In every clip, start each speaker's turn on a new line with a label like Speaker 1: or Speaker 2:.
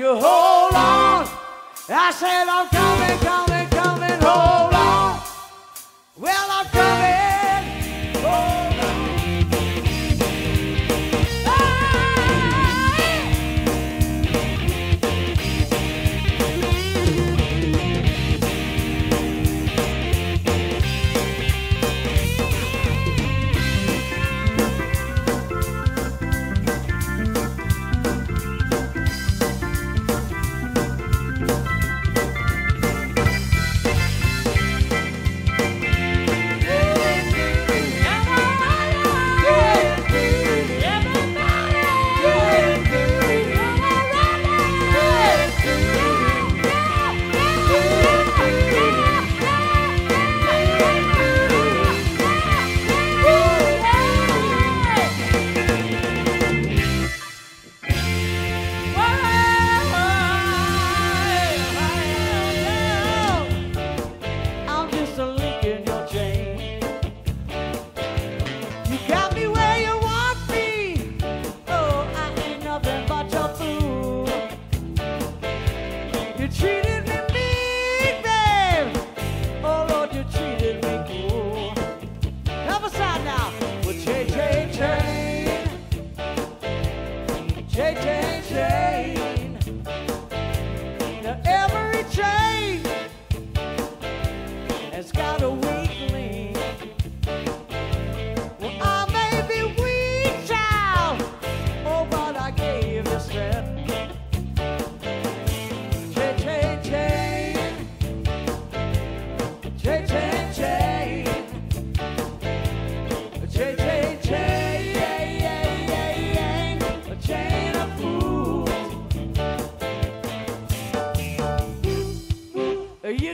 Speaker 1: You hold on. I said I'm coming, coming, coming home.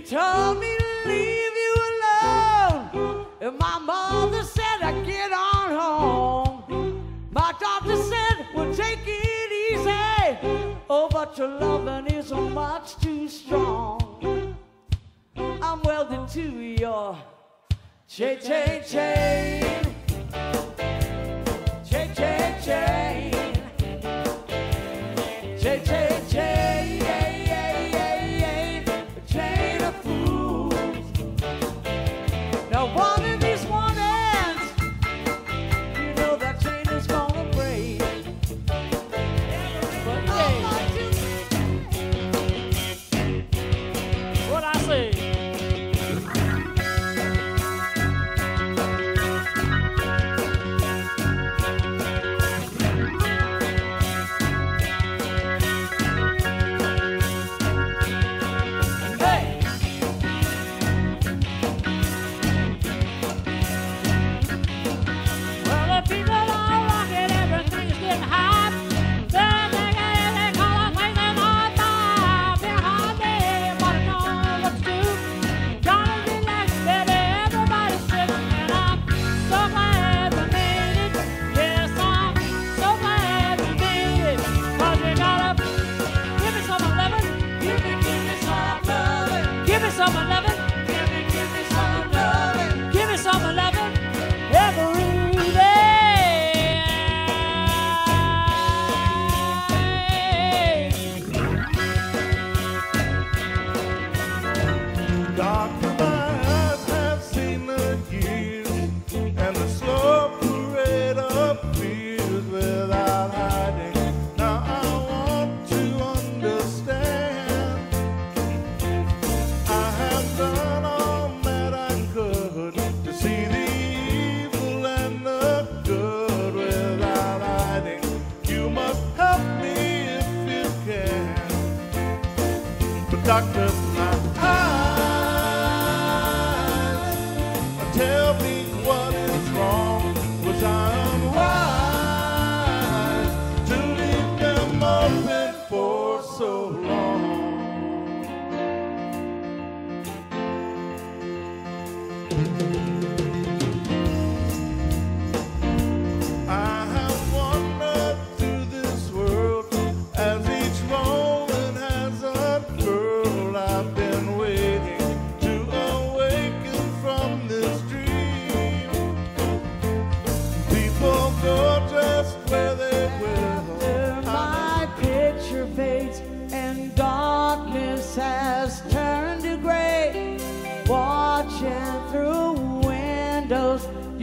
Speaker 1: told me to leave you alone. And my mother said I get on home. My doctor said we'll take it easy. Oh, but your loving is much too strong. I'm welded to your chain, chain, chain, chain, chain, chain, chain. chain.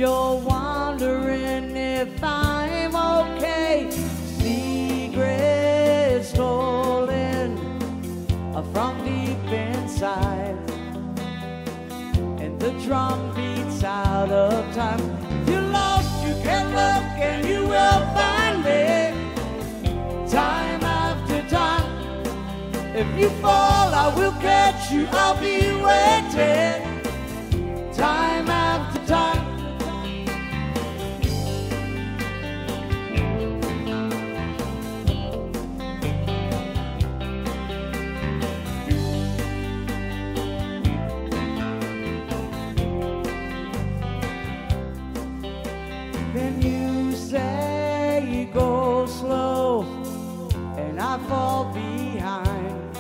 Speaker 1: You're wondering if I'm okay. Secrets stolen from deep inside. And the drum beats out of time. If you're lost, you can look and you will find me. Time after time. If you fall, I will catch you. I'll be waiting. Time I fall behind.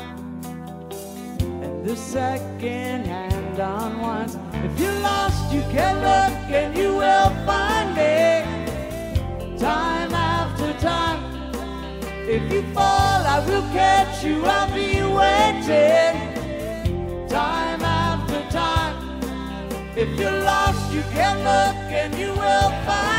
Speaker 1: And the second hand unwinds. If you're lost, you can look and you will find me. Time after time. If you fall, I will catch you. I'll be waiting. Time after time. If you're lost, you can look and you will find